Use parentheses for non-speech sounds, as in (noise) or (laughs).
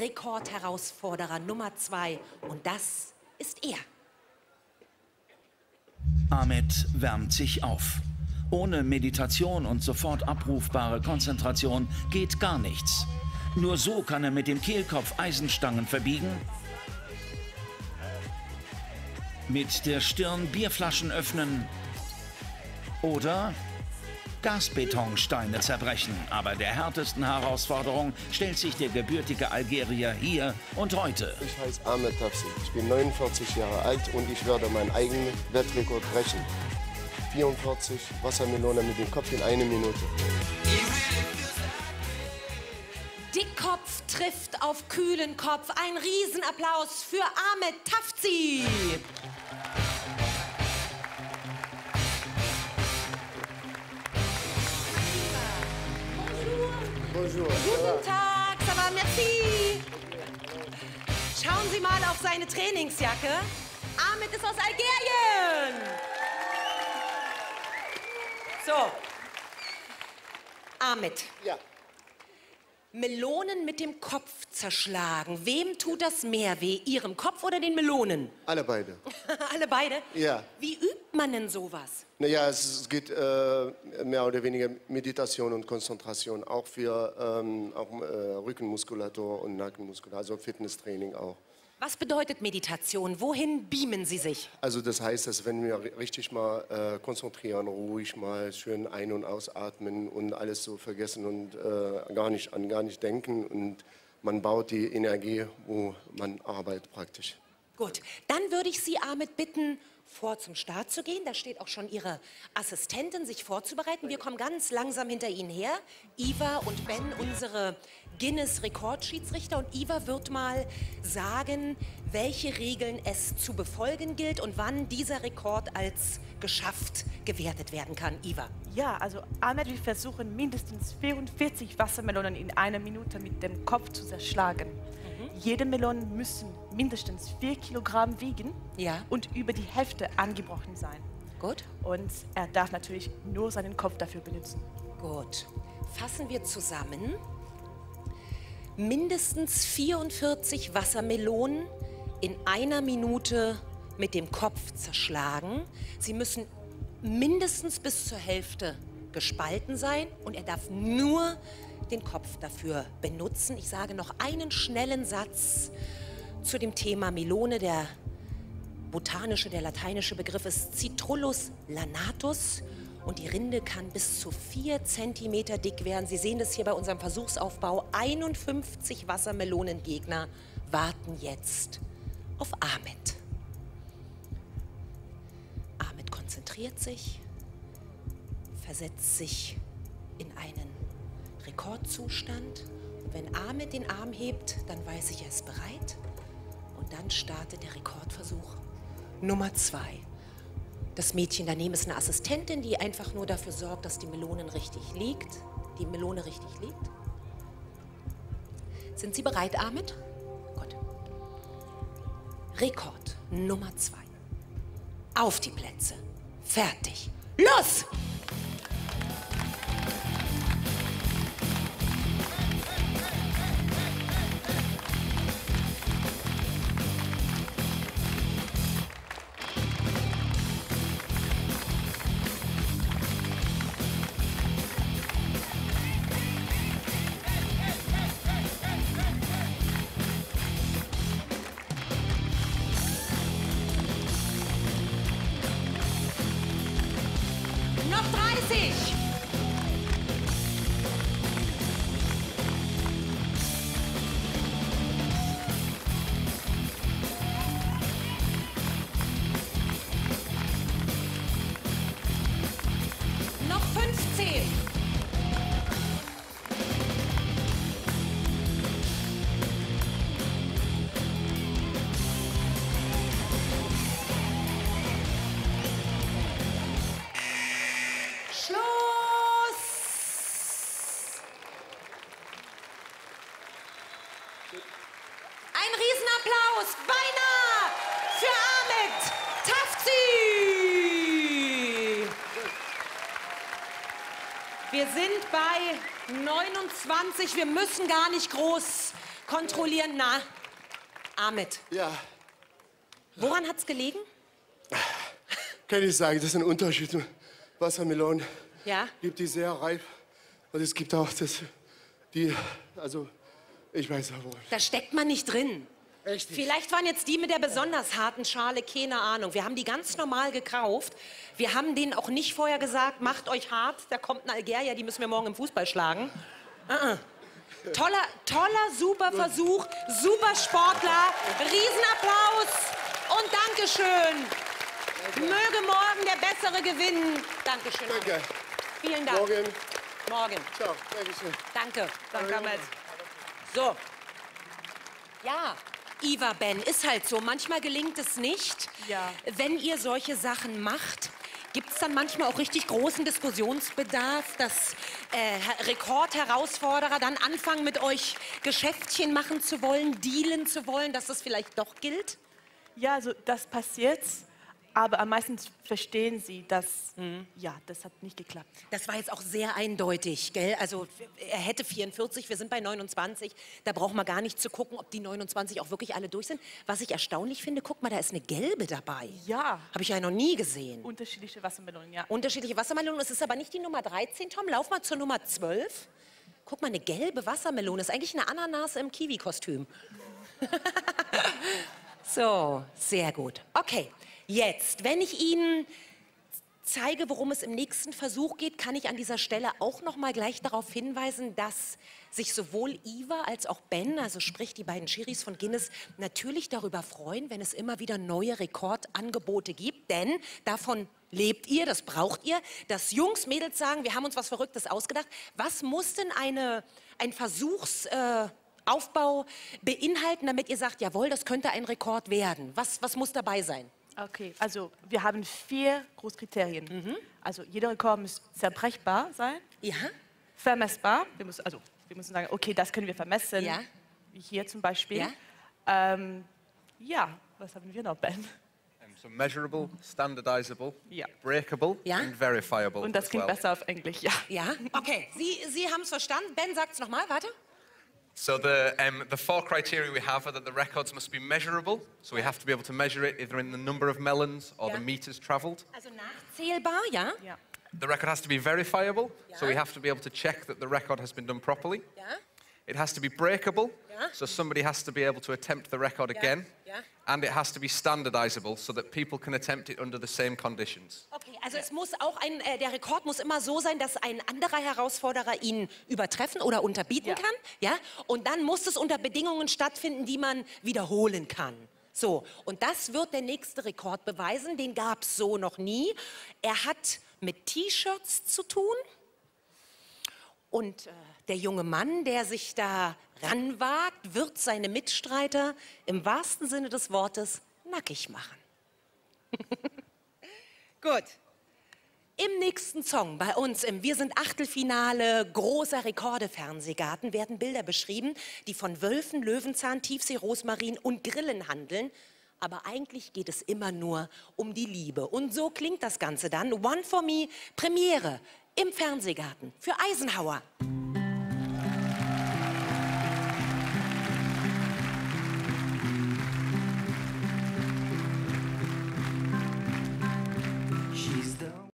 Rekordherausforderer Nummer zwei. Und das ist er. Ahmed wärmt sich auf. Ohne Meditation und sofort abrufbare Konzentration geht gar nichts. Nur so kann er mit dem Kehlkopf Eisenstangen verbiegen, mit der Stirn Bierflaschen öffnen oder Gasbetonsteine zerbrechen. Aber der härtesten Herausforderung stellt sich der gebürtige Algerier hier und heute. Ich heiße Ahmed Tafsi. Ich bin 49 Jahre alt und ich werde meinen eigenen Weltrekord brechen. 44 Wassermelone mit dem Kopf in eine Minute. Dickkopf trifft auf kühlen Kopf. Ein Riesenapplaus für Ahmed Tafzi. Bonjour. Guten Tag, ça va, merci. Schauen Sie mal auf seine Trainingsjacke. Ahmed ist aus Algerien. So. Ahmed, Ja, Melonen mit dem Kopf zerschlagen. Wem tut das mehr weh? Ihrem Kopf oder den Melonen? (laughs) alle beide. Alle beide? Ja. Wie übt man denn sowas? Naja, es geht äh, mehr oder weniger Meditation und Konzentration, auch für ähm, auch, äh, Rückenmuskulatur und Nackenmuskulatur, also Fitnesstraining auch. Was bedeutet Meditation? Wohin beamen Sie sich? Also das heißt, dass wenn wir ri- richtig mal äh, konzentrieren, ruhig mal schön ein- und ausatmen und alles so vergessen und äh, gar, nicht, an gar nicht denken und man baut die Energie, wo man arbeitet praktisch. Gut, dann würde ich Sie, Ahmed, bitten, vor zum Start zu gehen. Da steht auch schon Ihre Assistentin, sich vorzubereiten. Wir kommen ganz langsam hinter Ihnen her. Iva und Ben, unsere Guinness-Rekordschiedsrichter. Und Iva wird mal sagen, welche Regeln es zu befolgen gilt und wann dieser Rekord als geschafft gewertet werden kann. Iva. Ja, also Ahmed, wir versuchen mindestens 44 Wassermelonen in einer Minute mit dem Kopf zu zerschlagen. Jede Melone müssen mindestens 4 Kilogramm wiegen Ja. und über die Hälfte angebrochen sein. Gut? Und er darf natürlich nur seinen Kopf dafür benutzen. Gut. Fassen wir zusammen. Mindestens 44 Wassermelonen in einer Minute mit dem Kopf zerschlagen. Sie müssen mindestens bis zur Hälfte gespalten sein und er darf nur den Kopf dafür benutzen. Ich sage noch einen schnellen Satz zu dem Thema Melone. Der botanische, der lateinische Begriff ist Citrullus lanatus und die Rinde kann bis zu 4 cm dick werden. Sie sehen das hier bei unserem Versuchsaufbau. 51 Wassermelonengegner warten jetzt auf Ahmed. Ahmed konzentriert sich, versetzt sich in einen Rekordzustand. Und wenn Ahmed den Arm hebt, dann weiß ich, er ist bereit. Und dann startet der Rekordversuch Nummer zwei. Das Mädchen daneben ist eine Assistentin, die einfach nur dafür sorgt, dass die Melonen richtig liegt. Die Melone richtig liegt. Sind Sie bereit, Ahmed? Gut. Rekord Nummer zwei. Auf die Plätze. Fertig. Los! Ein Riesenapplaus, beinahe für Ahmed Tafzi! Wir sind bei 29, wir müssen gar nicht groß kontrollieren. Na, Ahmed, Ja, woran hat's gelegen? kann ich sagen, das ist ein Unterschied. Wassermelonen Ja. gibt die sehr reif und es gibt auch das, die, also ich weiß ja wohl. Da steckt man nicht drin. Echt nicht? Vielleicht waren jetzt die mit der besonders harten Schale, keine Ahnung. Wir haben die ganz normal gekauft. Wir haben denen auch nicht vorher gesagt, macht euch hart, da kommt ein Algerier, die müssen wir morgen im Fußball schlagen. Uh -uh. Toller, toller, super Versuch, super Sportler, Riesenapplaus und Dankeschön. Möge morgen der Bessere gewinnen. Dankeschön. Danke. Vielen Dank. Morgen. Morgen. Ciao. Dankeschön. Danke. Danke, Ahmed. So. Ja, Iva Ben, ist halt so. Manchmal gelingt es nicht. Ja. Wenn ihr solche Sachen macht, gibt es dann manchmal auch richtig großen Diskussionsbedarf, dass äh, Rekordherausforderer dann anfangen, mit euch Geschäftchen machen zu wollen, dealen zu wollen, dass das vielleicht doch gilt? Ja, also das passiert, aber am meisten verstehen sie, dass, ja, das hat nicht geklappt. Das war jetzt auch sehr eindeutig, gell? Also er hätte 44, wir sind bei 29. Da braucht man gar nicht zu gucken, ob die 29 auch wirklich alle durch sind. Was ich erstaunlich finde, guck mal, da ist eine gelbe dabei. Ja. Habe ich ja noch nie gesehen. Unterschiedliche Wassermelonen, ja. Unterschiedliche Wassermelonen. Es ist aber nicht die Nummer 13, Tom. Lauf mal zur Nummer 12. Guck mal, eine gelbe Wassermelone. Ist eigentlich eine Ananas im Kiwi-Kostüm. (laughs) so, sehr gut. Okay, jetzt, wenn ich Ihnen zeige, worum es im nächsten Versuch geht, kann ich an dieser Stelle auch noch mal gleich darauf hinweisen, dass sich sowohl Iva als auch Ben, also sprich die beiden Schiris von Guinness, natürlich darüber freuen, wenn es immer wieder neue Rekordangebote gibt, denn davon lebt ihr, das braucht ihr, dass Jungs, Mädels sagen, wir haben uns was Verrücktes ausgedacht. Was muss denn eine, ein Versuchsaufbau äh, Aufbau beinhalten, damit ihr sagt, jawohl, das könnte ein Rekord werden? Was, was muss dabei sein? Okay, also wir haben vier Großkriterien. Also jeder Rekord muss zerbrechbar sein, Ja? vermessbar. Wir müssen, also wir müssen sagen, okay, das können wir vermessen. Ja. Wie hier zum Beispiel. Ja. Ähm, ja, was haben wir noch, Ben? So measurable, standardizable, Ja. breakable, Ja. and verifiable. Und das as klingt well. besser auf Englisch, ja. Ja? Okay, Sie, Sie haben es verstanden. Ben sagt es nochmal, warte. So the, um, the four criteria we have are that the records must be measurable. So we have to be able to measure it either in the number of melons or Yeah. the meters traveled. Also nachzählbar, ja? ja. The record has to be verifiable. So we have to be able to check that the record has been done properly. Ja? It has to be breakable. Yeah. So somebody has to be able to attempt the record Yeah. again. Yeah. And it has to be standardizable so that people can attempt it under the same conditions. Okay, also es muss auch ein, äh, der Rekord muss immer so sein, dass ein anderer Herausforderer ihn übertreffen oder unterbieten kann, ja? Und dann muss es unter Bedingungen stattfinden, die man wiederholen kann. So, und das wird der nächste Rekord beweisen, den gab es so noch nie. Er hat mit T-Shirts zu tun. Und äh, der junge Mann, der sich da ranwagt, wird seine Mitstreiter im wahrsten Sinne des Wortes nackig machen. (laughs) Gut. Im nächsten Song bei uns im Wir sind Achtelfinale, großer Rekorde Fernsehgarten werden Bilder beschrieben, die von Wölfen, Löwenzahn, Tiefsee, Rosmarin und Grillen handeln. Aber eigentlich geht es immer nur um die Liebe. Und so klingt das Ganze dann. One for Me, Premiere im Fernsehgarten für Eisenhower.